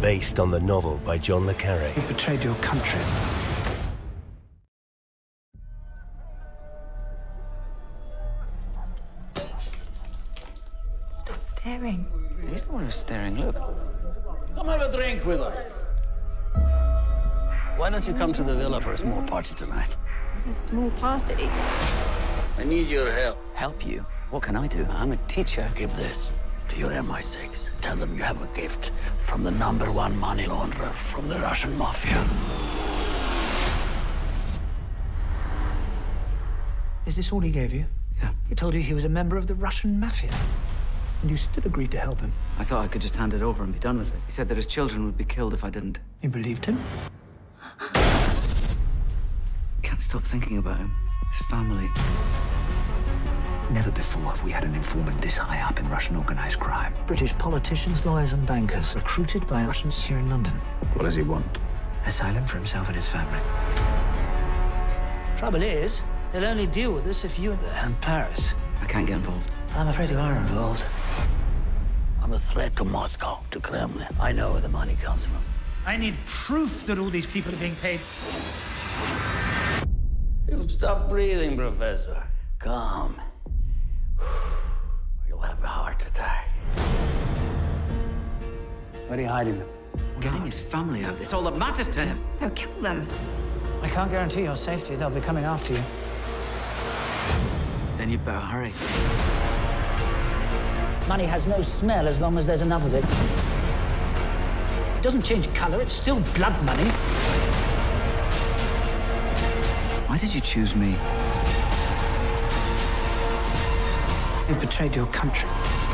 Based on the novel by John le Carré. You betrayed your country. Stop staring. He's the one who's staring. Look. Come have a drink with us. Why don't you come to the villa for a small party tonight? This is a small party. I need your help. Help you? What can I do? I'm a teacher. Give this to your MI6. Tell them you have a gift from the number one money launderer from the Russian mafia. Is this all he gave you? Yeah. He told you he was a member of the Russian mafia. And you still agreed to help him. I thought I could just hand it over and be done with it. He said that his children would be killed if I didn't. You believed him? Can't stop thinking about him. His family. Never before have we had an informant this high up in Russian organized crime. British politicians, lawyers, and bankers recruited by Russians here in London. What does he want? Asylum for himself and his family. Trouble is, they'll only deal with us if you are there. in Paris. I can't get involved. I'm afraid you are involved. I'm a threat to Moscow, to Kremlin. I know where the money comes from. I need proof that all these people are being paid. You stop breathing, Professor. Calm. You'll have a heart attack. Where are you hiding them? Getting his family out. It's all that matters to him. They'll kill them. I can't guarantee your safety. They'll be coming after you. Then you'd better hurry. Money has no smell as long as there's enough of it. It doesn't change color, it's still blood money. Why did you choose me? You've betrayed your country.